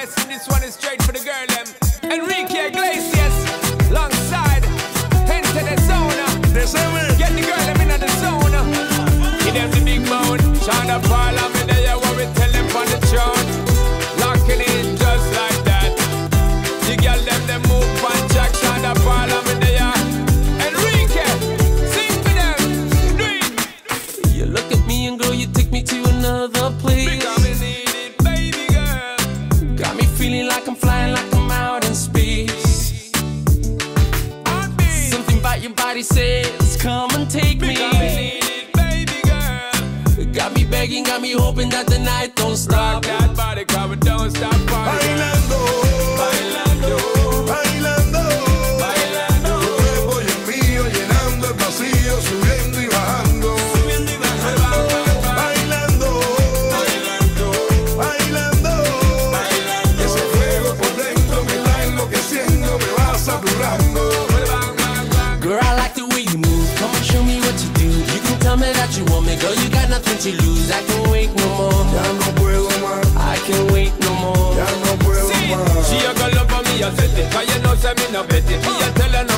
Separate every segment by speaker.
Speaker 1: stress, and this one is straight for the girl them. Enrique Iglesias, alongside Gente de Zona. Get the girl them in the zone. Give them the big bone. Sean Da Paul, I'm in there, what we tell them on the throne.
Speaker 2: begging got me hoping that the night don't stop.
Speaker 1: Rock that body, come don't stop.
Speaker 2: I can wait no more.
Speaker 3: Ya no puedo más.
Speaker 2: I can wait no more.
Speaker 3: Sí.
Speaker 1: She a go love for me, I said you know, me no bet it. Me a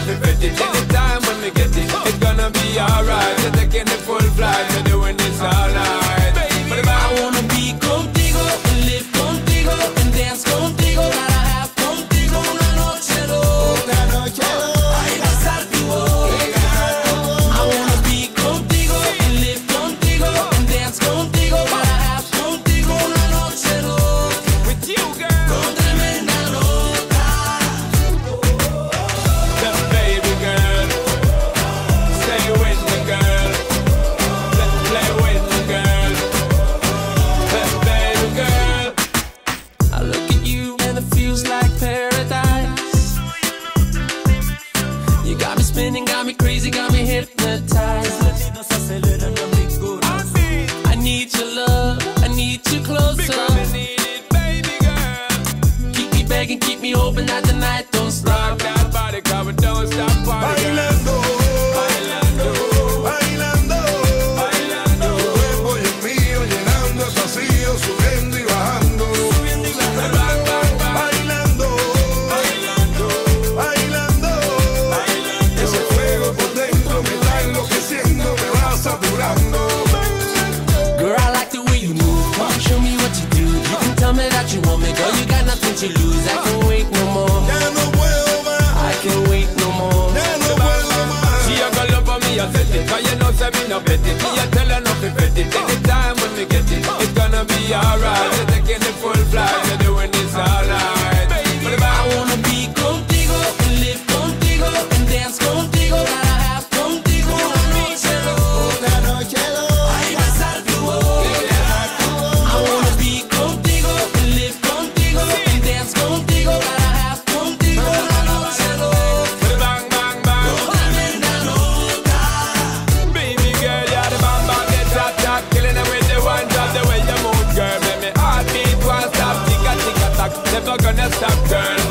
Speaker 1: you
Speaker 2: lose. I can't wait no more. I can't wait no more.
Speaker 1: She a call up on me, I set it. Cause you know, say me no bet it. Me a tell her nothing bet it. Anytime when me get it, it's gonna be alright. You're taking the full flight. top turn